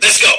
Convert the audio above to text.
Let's go.